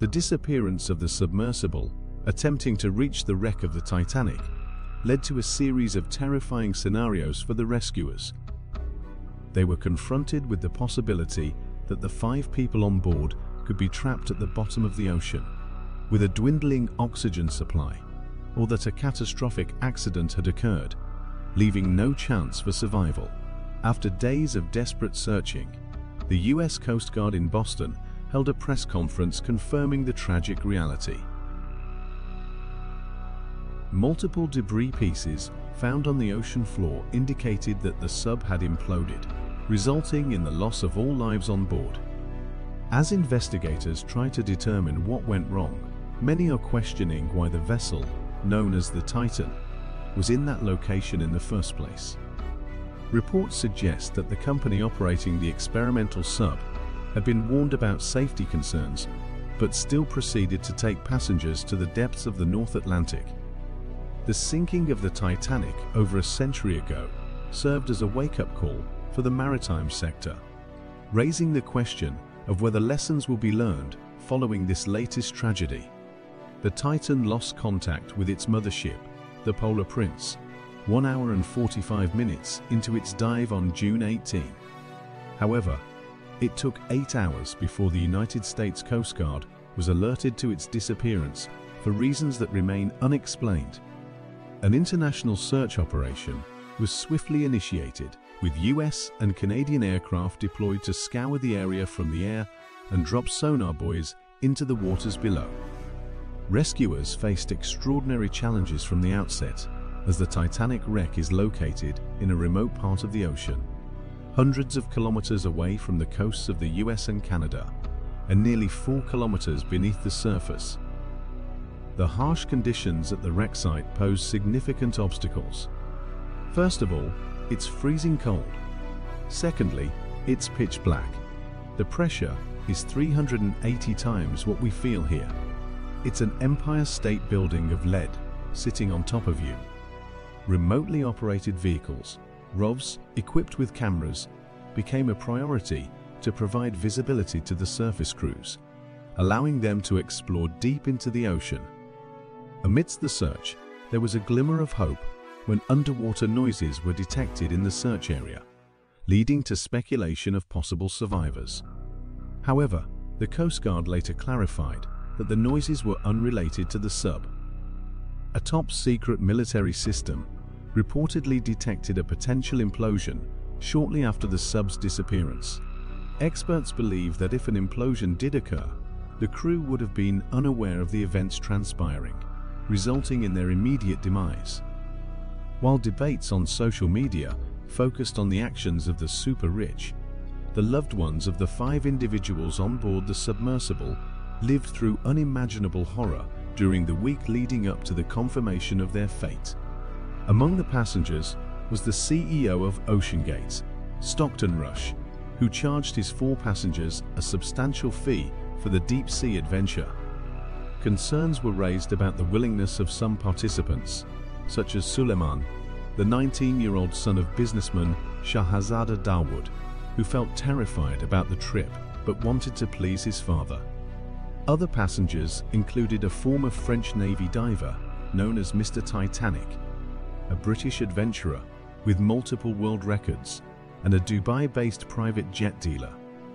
The disappearance of the submersible, attempting to reach the wreck of the Titanic, led to a series of terrifying scenarios for the rescuers. They were confronted with the possibility that the five people on board could be trapped at the bottom of the ocean, with a dwindling oxygen supply, or that a catastrophic accident had occurred, leaving no chance for survival. After days of desperate searching, the US Coast Guard in Boston held a press conference confirming the tragic reality. Multiple debris pieces found on the ocean floor indicated that the sub had imploded, resulting in the loss of all lives on board. As investigators try to determine what went wrong, many are questioning why the vessel, known as the Titan, was in that location in the first place. Reports suggest that the company operating the experimental sub had been warned about safety concerns, but still proceeded to take passengers to the depths of the North Atlantic. The sinking of the Titanic over a century ago served as a wake-up call for the maritime sector, raising the question of whether lessons will be learned following this latest tragedy. The Titan lost contact with its mothership, the Polar Prince, 1 hour and 45 minutes into its dive on June 18. However, it took eight hours before the United States Coast Guard was alerted to its disappearance for reasons that remain unexplained. An international search operation was swiftly initiated with US and Canadian aircraft deployed to scour the area from the air and drop sonar buoys into the waters below. Rescuers faced extraordinary challenges from the outset as the Titanic wreck is located in a remote part of the ocean hundreds of kilometers away from the coasts of the US and Canada, and nearly four kilometers beneath the surface. The harsh conditions at the wreck site pose significant obstacles. First of all, it's freezing cold. Secondly, it's pitch black. The pressure is 380 times what we feel here. It's an Empire State Building of lead sitting on top of you. Remotely operated vehicles ROVs, equipped with cameras, became a priority to provide visibility to the surface crews, allowing them to explore deep into the ocean. Amidst the search, there was a glimmer of hope when underwater noises were detected in the search area, leading to speculation of possible survivors. However, the Coast Guard later clarified that the noises were unrelated to the sub. A top-secret military system reportedly detected a potential implosion shortly after the sub's disappearance. Experts believe that if an implosion did occur, the crew would have been unaware of the events transpiring, resulting in their immediate demise. While debates on social media focused on the actions of the super-rich, the loved ones of the five individuals on board the submersible lived through unimaginable horror during the week leading up to the confirmation of their fate. Among the passengers was the CEO of OceanGate, Stockton Rush, who charged his four passengers a substantial fee for the deep-sea adventure. Concerns were raised about the willingness of some participants, such as Suleman, the 19-year-old son of businessman Shahzada Dawood, who felt terrified about the trip but wanted to please his father. Other passengers included a former French Navy diver known as Mr. Titanic, a British adventurer with multiple world records, and a Dubai-based private jet dealer,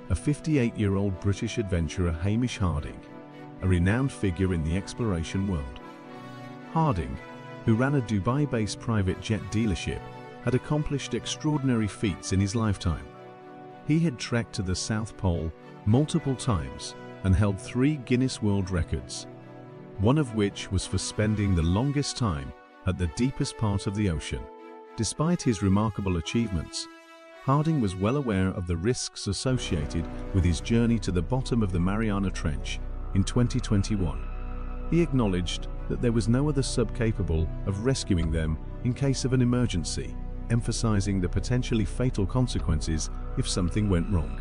a 58-year-old British adventurer Hamish Harding, a renowned figure in the exploration world. Harding, who ran a Dubai-based private jet dealership, had accomplished extraordinary feats in his lifetime. He had trekked to the South Pole multiple times and held three Guinness World Records, one of which was for spending the longest time at the deepest part of the ocean. Despite his remarkable achievements, Harding was well aware of the risks associated with his journey to the bottom of the Mariana Trench in 2021. He acknowledged that there was no other sub capable of rescuing them in case of an emergency, emphasizing the potentially fatal consequences if something went wrong.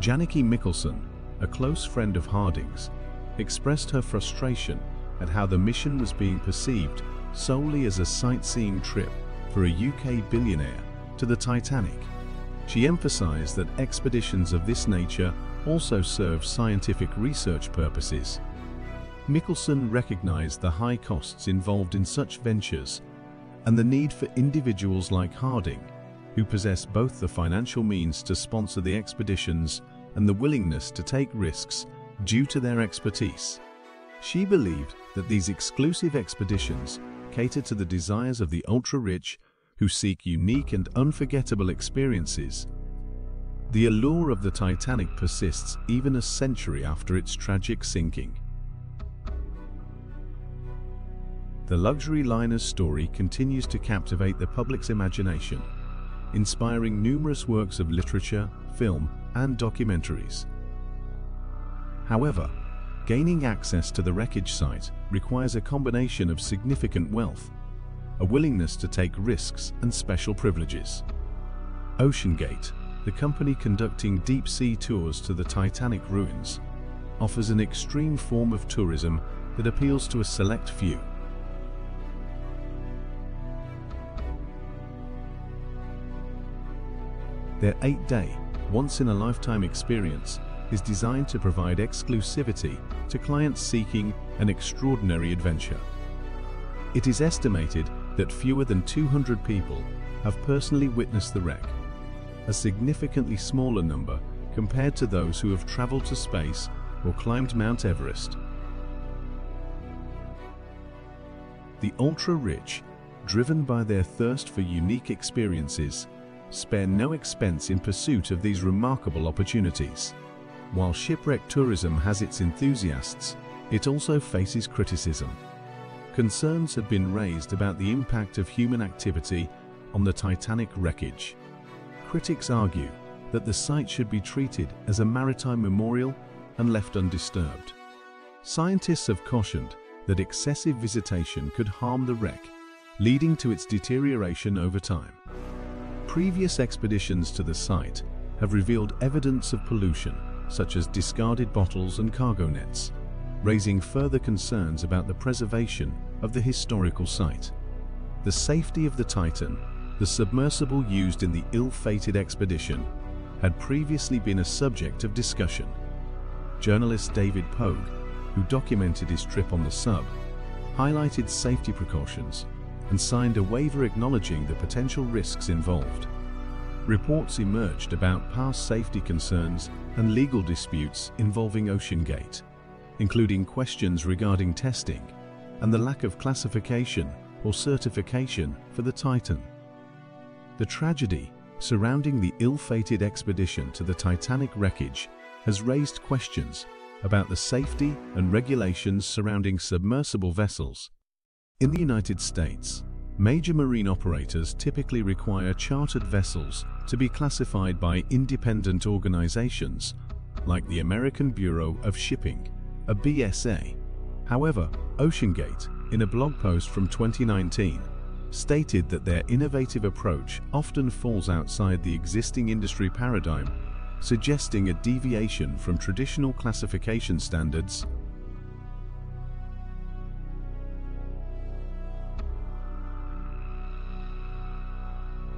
Jannicke Mikkelsen, a close friend of Harding's, expressed her frustration at how the mission was being perceived solely as a sightseeing trip for a UK billionaire to the Titanic. She emphasized that expeditions of this nature also serve scientific research purposes. Mikkelsen recognized the high costs involved in such ventures and the need for individuals like Harding, who possess both the financial means to sponsor the expeditions and the willingness to take risks due to their expertise. She believed that these exclusive expeditions cater to the desires of the ultra-rich who seek unique and unforgettable experiences. The allure of the Titanic persists even a century after its tragic sinking. The luxury liner's story continues to captivate the public's imagination, inspiring numerous works of literature, film, and documentaries. However, gaining access to the wreckage site requires a combination of significant wealth, a willingness to take risks and special privileges. OceanGate, the company conducting deep-sea tours to the Titanic ruins, offers an extreme form of tourism that appeals to a select few. Their eight-day, once-in-a-lifetime experience is designed to provide exclusivity to clients seeking an extraordinary adventure. It is estimated that fewer than 200 people have personally witnessed the wreck, a significantly smaller number compared to those who have traveled to space or climbed Mount Everest. The ultra-rich, driven by their thirst for unique experiences, spare no expense in pursuit of these remarkable opportunities. While shipwreck tourism has its enthusiasts, it also faces criticism. Concerns have been raised about the impact of human activity on the Titanic wreckage. Critics argue that the site should be treated as a maritime memorial and left undisturbed. Scientists have cautioned that excessive visitation could harm the wreck, leading to its deterioration over time. Previous expeditions to the site have revealed evidence of pollution, such as discarded bottles and cargo nets, raising further concerns about the preservation of the historical site. The safety of the Titan, the submersible used in the ill-fated expedition, had previously been a subject of discussion. Journalist David Pogue, who documented his trip on the sub, highlighted safety precautions and signed a waiver acknowledging the potential risks involved. Reports emerged about past safety concerns and legal disputes involving OceanGate, including questions regarding testing and the lack of classification or certification for the Titan. The tragedy surrounding the ill-fated expedition to the Titanic wreckage has raised questions about the safety and regulations surrounding submersible vessels. In the United States, major marine operators typically require chartered vessels to be classified by independent organizations like the American Bureau of Shipping, a BSA. However, OceanGate, in a blog post from 2019, stated that their innovative approach often falls outside the existing industry paradigm, suggesting a deviation from traditional classification standards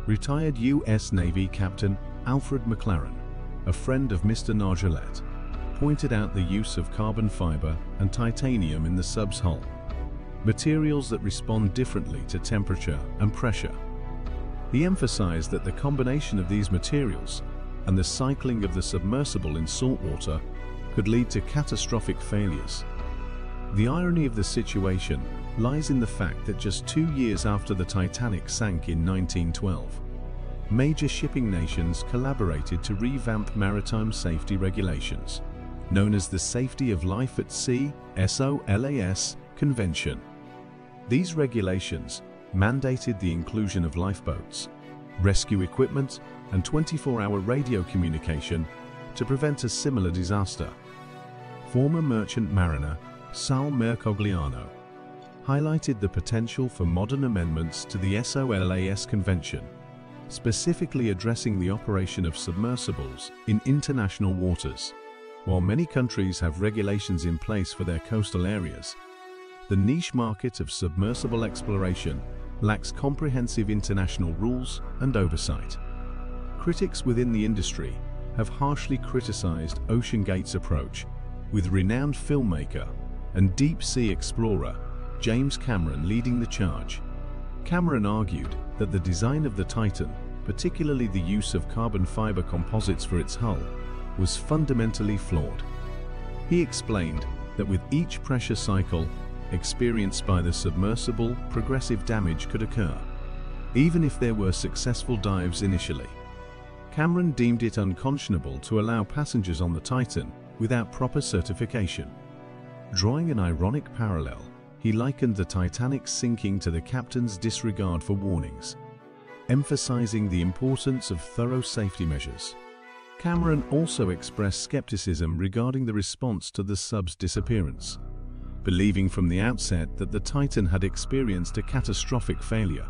retired U.S. Navy Captain Alfred McLaren, a friend of Mr. Nargeolet, pointed out the use of carbon fiber and titanium in the sub's hull, materials that respond differently to temperature and pressure. He emphasized that the combination of these materials and the cycling of the submersible in salt water could lead to catastrophic failures. The irony of the situation lies in the fact that just two years after the Titanic sank in 1912, major shipping nations collaborated to revamp maritime safety regulations, known as the Safety of Life at Sea SOLAS Convention. These regulations mandated the inclusion of lifeboats, rescue equipment, and 24-hour radio communication to prevent a similar disaster. Former merchant mariner Sal Mercogliano highlighted the potential for modern amendments to the SOLAS Convention, specifically addressing the operation of submersibles in international waters. While many countries have regulations in place for their coastal areas, the niche market of submersible exploration lacks comprehensive international rules and oversight. Critics within the industry have harshly criticized OceanGate's approach, with renowned filmmaker and deep-sea explorer James Cameron leading the charge. Cameron argued that the design of the Titan, particularly the use of carbon fiber composites for its hull, was fundamentally flawed. He explained that with each pressure cycle experienced by the submersible, progressive damage could occur, even if there were successful dives initially. Cameron deemed it unconscionable to allow passengers on the Titan without proper certification. Drawing an ironic parallel, he likened the Titanic's sinking to the captain's disregard for warnings, emphasizing the importance of thorough safety measures. Cameron also expressed skepticism regarding the response to the sub's disappearance, believing from the outset that the Titan had experienced a catastrophic failure.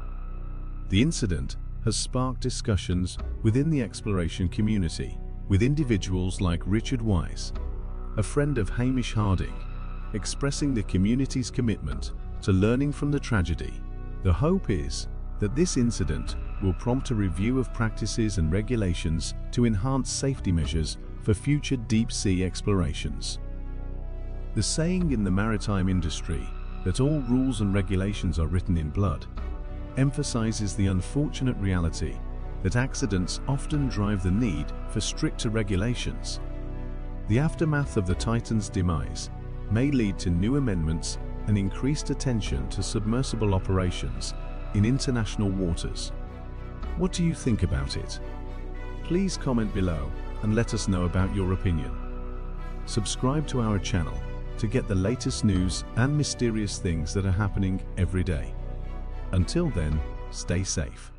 The incident has sparked discussions within the exploration community, with individuals like Richard Wise, a friend of Hamish Harding, expressing the community's commitment to learning from the tragedy. The hope is that this incident will prompt a review of practices and regulations to enhance safety measures for future deep-sea explorations. The saying in the maritime industry that all rules and regulations are written in blood emphasizes the unfortunate reality that accidents often drive the need for stricter regulations. The aftermath of the Titan's demise may lead to new amendments and increased attention to submersible operations in international waters. What do you think about it? Please comment below and let us know about your opinion. Subscribe to our channel to get the latest news and mysterious things that are happening every day. Until then, stay safe.